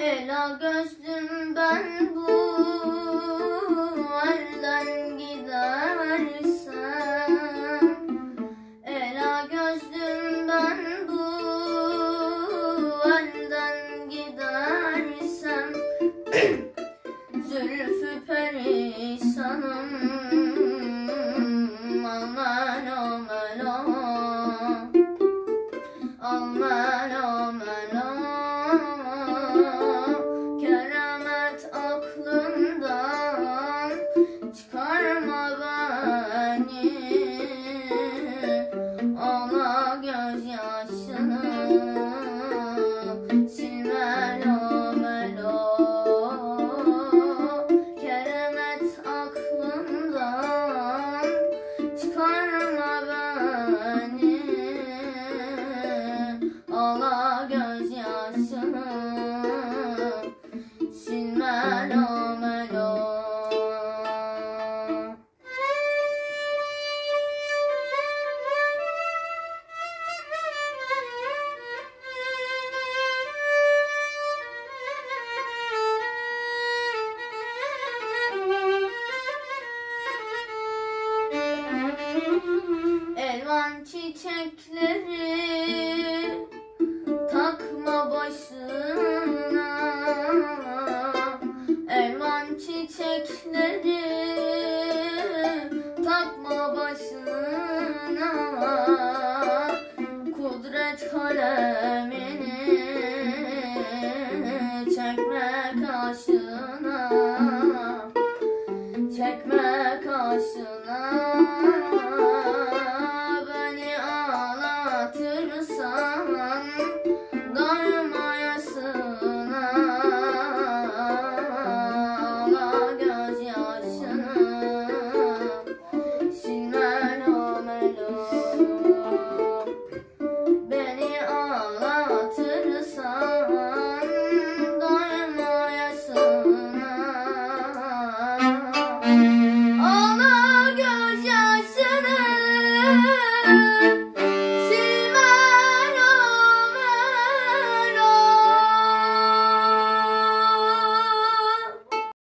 Ela gözlü gözyaşını siler o Açan çiçekleri takma başına. Elvan çiçekleri takma başına. Kudret kalemini çekme kaşına